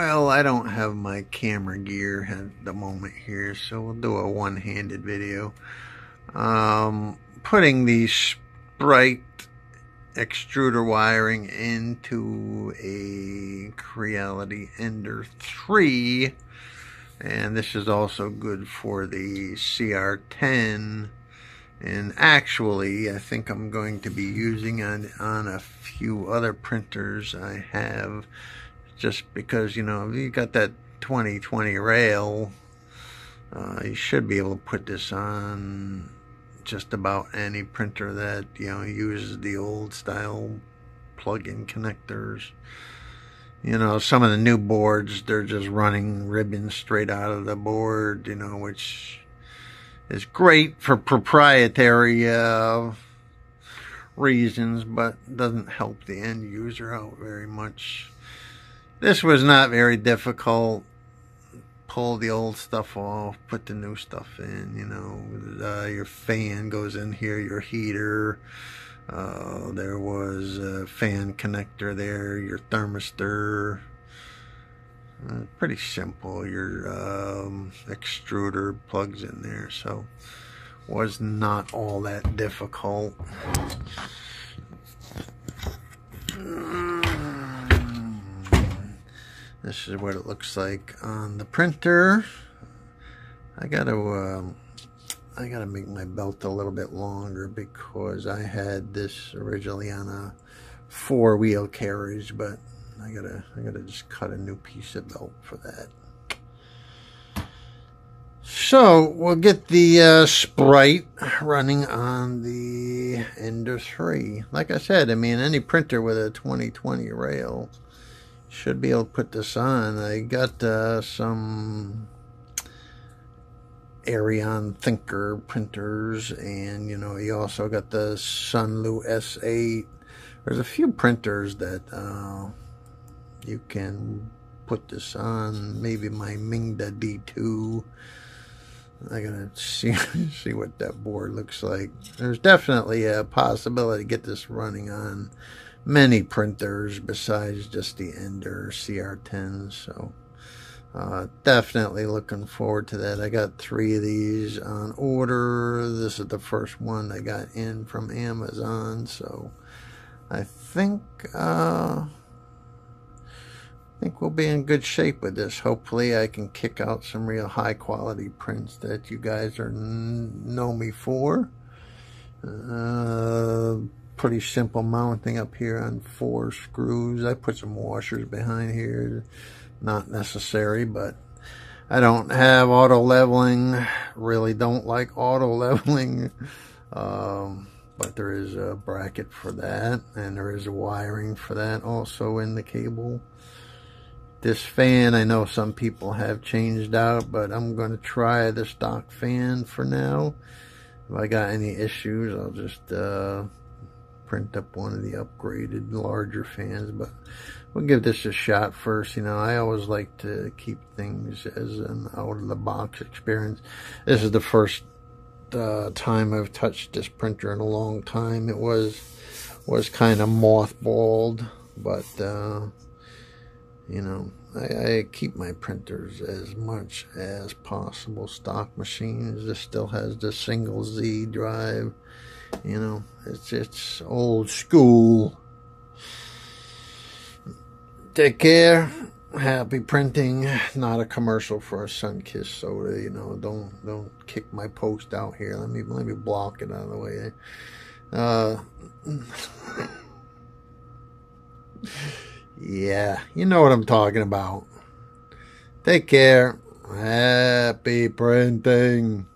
Well, I don't have my camera gear at the moment here, so we'll do a one-handed video. Um, putting the Sprite extruder wiring into a Creality Ender 3 and this is also good for the CR10 and actually I think I'm going to be using on on a few other printers I have just because you know you got that 2020 rail uh, you should be able to put this on just about any printer that you know uses the old style plug-in connectors you know, some of the new boards, they're just running ribbons straight out of the board, you know, which is great for proprietary uh, reasons, but doesn't help the end user out very much. This was not very difficult. Pull the old stuff off, put the new stuff in, you know, uh, your fan goes in here, your heater, uh, there was a fan connector there, your thermistor. Uh, pretty simple. Your um, extruder plugs in there, so was not all that difficult. This is what it looks like on the printer. I got to. Um, I gotta make my belt a little bit longer because I had this originally on a four wheel carriage, but I gotta I gotta just cut a new piece of belt for that. So we'll get the uh, Sprite running on the Ender 3. Like I said, I mean any printer with a 2020 rail should be able to put this on. I got uh, some Eryone Thinker printers, and you know, you also got the Sunlu S8. There's a few printers that uh, you can put this on. Maybe my Mingda D2. I gotta see see what that board looks like. There's definitely a possibility to get this running on many printers besides just the Ender CR10. So. Uh, definitely looking forward to that. I got three of these on order. This is the first one I got in from Amazon, so I think uh, I think we'll be in good shape with this. Hopefully, I can kick out some real high quality prints that you guys are know me for. Uh, pretty simple mounting up here on four screws. I put some washers behind here not necessary, but I don't have auto leveling. Really don't like auto leveling. Um, but there is a bracket for that, and there is a wiring for that also in the cable. This fan, I know some people have changed out, but I'm going to try the stock fan for now. If I got any issues, I'll just uh, print up one of the upgraded larger fans, but we'll give this a shot first. You know, I always like to keep things as an out of the box experience. This is the first uh, time I've touched this printer in a long time. It was was kind of mothballed, but uh, you know, I, I, keep my printers as much as possible. Stock machines. This still has the single Z drive. You know, it's it's old school. Take care. Happy printing. Not a commercial for a Sunkist soda. You know, don't don't kick my post out here. Let me let me block it out of the way. Uh, yeah, you know what I'm talking about. Take care. Happy printing.